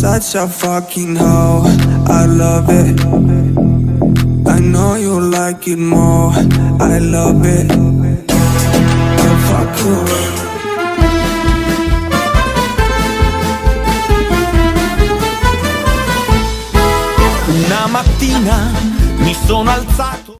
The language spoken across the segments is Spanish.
such a fucking hoe. I love it. I know you like it more. I love it. Oh, fuck you. Una mattina mi sono alzato.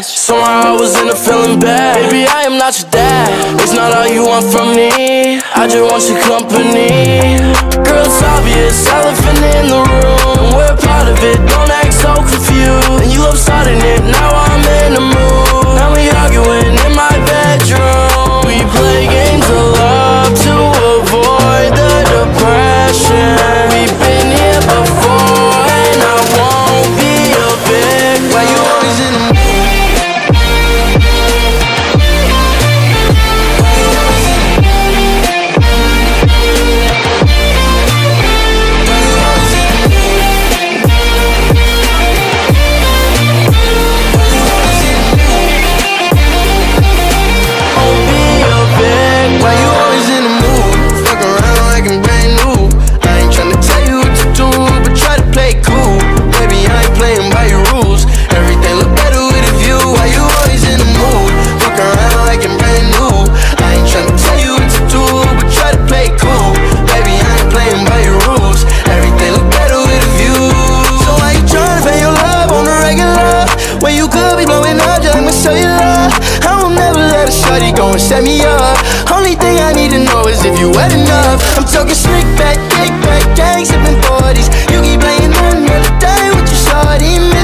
unattached. Somehow I was in a feeling bad. Baby, I am not your dad. It's not all you want from me. I just want your company. Girl, it's obvious, elephant in the room. We're part of it, don't act so confused. And you love starting it, now I'm set me up. Only thing I need to know is if you wet enough. I'm talking slick back, kick back, gang sipping 40s. You keep playing on the day with your shorty. Mismatch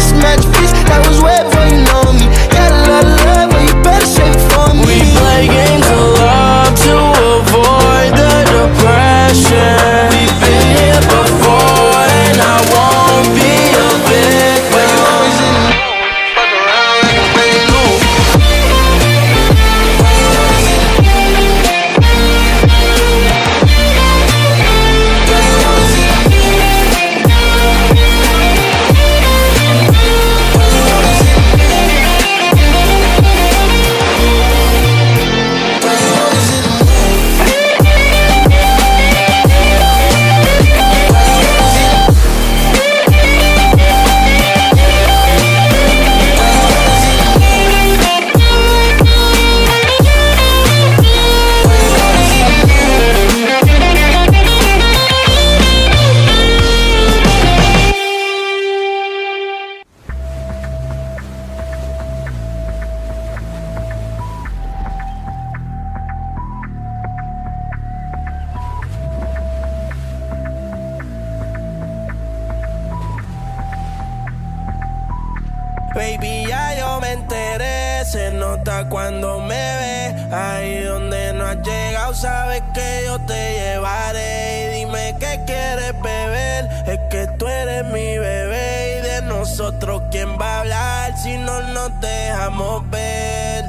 Baby, ya yo me enteré, se nota cuando me ve. Ahí donde no has llegado, sabes que yo te llevaré. Y dime qué quieres beber, es que tú eres mi bebé. Y de nosotros, ¿quién va a hablar si no nos dejamos ver?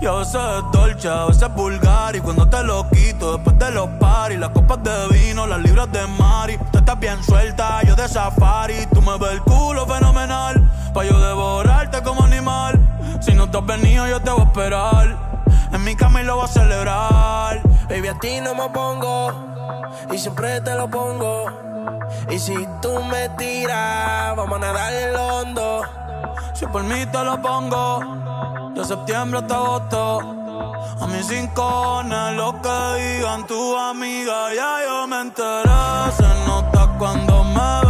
Y a veces es dolce, a veces es vulgar Y cuando te lo quito después de los paris Las copas de vino, las libras de mari Tú estás bien suelta, yo de safari Tú me ves el venido yo te voy a esperar En mi cama y lo voy a celebrar Baby, a ti no me pongo y siempre te lo pongo. Y si tú me tiras, vamos a nadar en lo hondo. Si por mí te lo pongo De septiembre hasta agosto A mis cinco lo que digan tu amiga Ya yo me enteré Se nota cuando me ve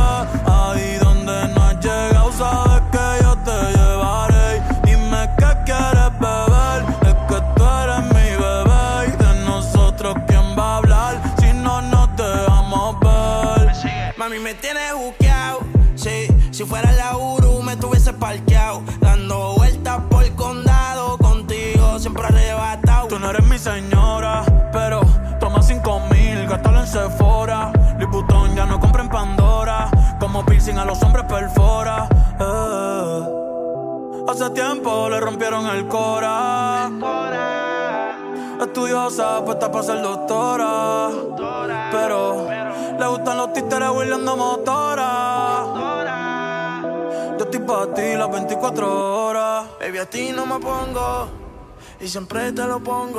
mami, me tienes buqueado. Sí, si fuera la Uru me tuviese parqueado. Dando vueltas por el condado, contigo siempre arrebatado. Tú no eres mi señora, pero toma cinco mil, gástalo en Sephora. Liputón ya no compra en Pandora. Como piercing a los hombres perfora. Eh. Hace tiempo le rompieron el cora. Estudiosa, puesta para ser doctora pero le gustan los títeres huirleando motora. Yo estoy para ti las 24 horas. Baby, a ti no me pongo y siempre te lo pongo.